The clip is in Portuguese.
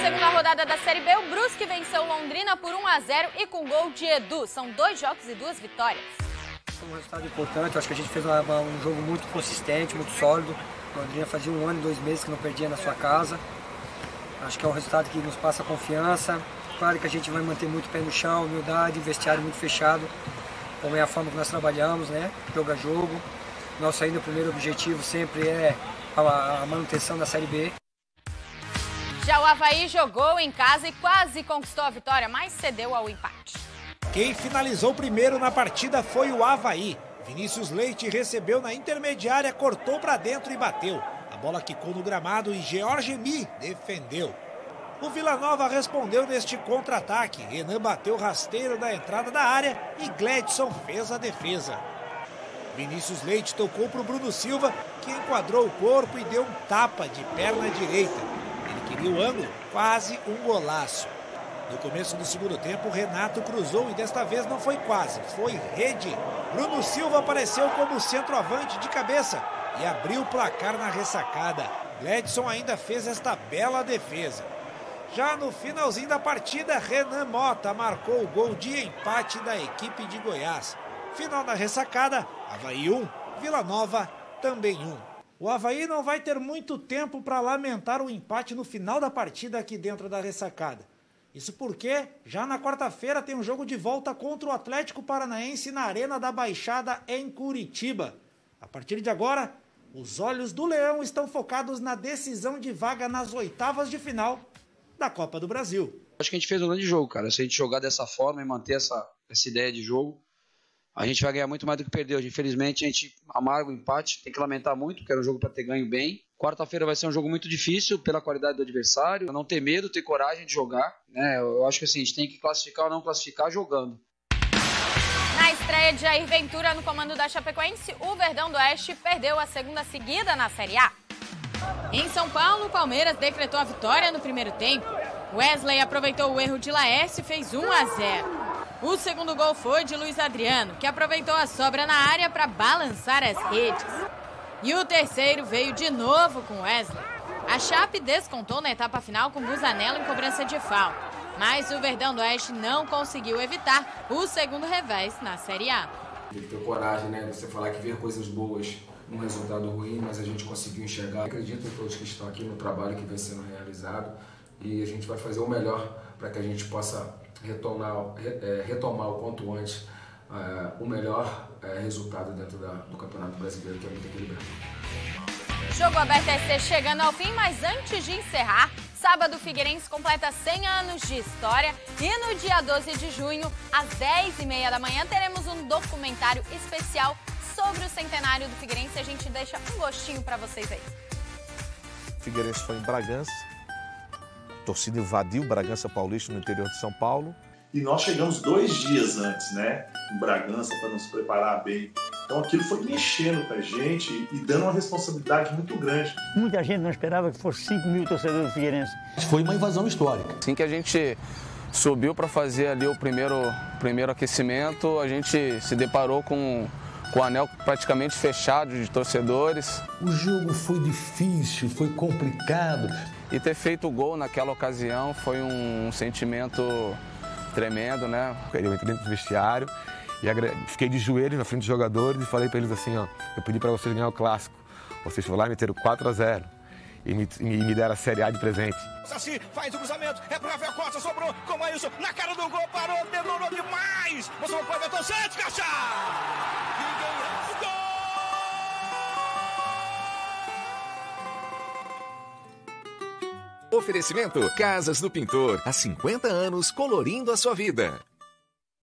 segunda rodada da Série B, o Brusque venceu Londrina por 1 a 0 e com gol de Edu. São dois jogos e duas vitórias. Um resultado importante, acho que a gente fez uma, um jogo muito consistente, muito sólido. Londrina fazia um ano e dois meses que não perdia na sua casa. Acho que é um resultado que nos passa confiança. Claro que a gente vai manter muito pé no chão, humildade, vestiário muito fechado, como é a forma que nós trabalhamos, né? Jogo a jogo. Nosso ainda primeiro objetivo sempre é a, a manutenção da Série B. Já o Havaí jogou em casa e quase conquistou a vitória, mas cedeu ao empate. Quem finalizou primeiro na partida foi o Havaí. Vinícius Leite recebeu na intermediária, cortou para dentro e bateu. A bola quicou no gramado e George Mi defendeu. O Vila Nova respondeu neste contra-ataque. Renan bateu rasteiro da entrada da área e Gledson fez a defesa. Vinícius Leite tocou para o Bruno Silva, que enquadrou o corpo e deu um tapa de perna direita. Queria o ângulo, quase um golaço. No começo do segundo tempo, Renato cruzou e desta vez não foi quase, foi rede. Bruno Silva apareceu como centroavante de cabeça e abriu o placar na ressacada. Gledson ainda fez esta bela defesa. Já no finalzinho da partida, Renan Mota marcou o gol de empate da equipe de Goiás. Final da ressacada, Havaí 1, Vila Nova também 1. O Havaí não vai ter muito tempo para lamentar o empate no final da partida aqui dentro da ressacada. Isso porque já na quarta-feira tem um jogo de volta contra o Atlético Paranaense na Arena da Baixada em Curitiba. A partir de agora, os olhos do Leão estão focados na decisão de vaga nas oitavas de final da Copa do Brasil. Acho que a gente fez um grande jogo, cara. Se a gente jogar dessa forma e manter essa, essa ideia de jogo, a gente vai ganhar muito mais do que perdeu. Infelizmente, a gente amarga o empate, tem que lamentar muito, porque era um jogo para ter ganho bem. Quarta-feira vai ser um jogo muito difícil pela qualidade do adversário. Não ter medo, ter coragem de jogar. Né? Eu acho que assim, a gente tem que classificar ou não classificar jogando. Na estreia de Jair Ventura no comando da Chapecoense, o Verdão do Oeste perdeu a segunda seguida na Série A. Em São Paulo, o Palmeiras decretou a vitória no primeiro tempo. Wesley aproveitou o erro de Laércio e fez 1 a 0. O segundo gol foi de Luiz Adriano, que aproveitou a sobra na área para balançar as redes. E o terceiro veio de novo com Wesley. A Chape descontou na etapa final com Busanello em cobrança de falta. Mas o Verdão do Oeste não conseguiu evitar o segundo revés na Série A. Tem que ter coragem, né? Você falar que ver coisas boas num resultado ruim, mas a gente conseguiu enxergar. Acredito em todos que estão aqui no trabalho que vem sendo realizado e a gente vai fazer o melhor para que a gente possa retomar, é, retomar o quanto antes é, o melhor é, resultado dentro da, do Campeonato Brasileiro, que é muito equilibrado. Jogo aberto SC chegando ao fim, mas antes de encerrar, sábado Figueirense completa 100 anos de história e no dia 12 de junho, às 10h30 da manhã, teremos um documentário especial sobre o centenário do Figueirense. A gente deixa um gostinho para vocês aí. Figueirense foi em Bragança, torcida invadiu Bragança Paulista no interior de São Paulo. E nós chegamos dois dias antes, né, em Bragança, para nos preparar bem. Então aquilo foi mexendo com a gente e dando uma responsabilidade muito grande. Muita gente não esperava que fosse 5 mil torcedores do Figueirense. Foi uma invasão histórica. Assim que a gente subiu para fazer ali o primeiro, primeiro aquecimento, a gente se deparou com com o anel praticamente fechado de torcedores. O jogo foi difícil, foi complicado. E ter feito o gol naquela ocasião foi um sentimento tremendo, né? Eu entrei dentro do vestiário e fiquei de joelhos na frente dos jogadores e falei para eles assim, ó, eu pedi para vocês ganhar o clássico. Vocês foram lá e meteram 4 a 0 e me, e me deram a Série A de presente. Saci faz o cruzamento, é pro Rafael Costa, sobrou com isso, na cara do gol, parou, demorou demais. Você não pode, Everton Santos, caixa! Oferecimento Casas do Pintor. Há 50 anos colorindo a sua vida.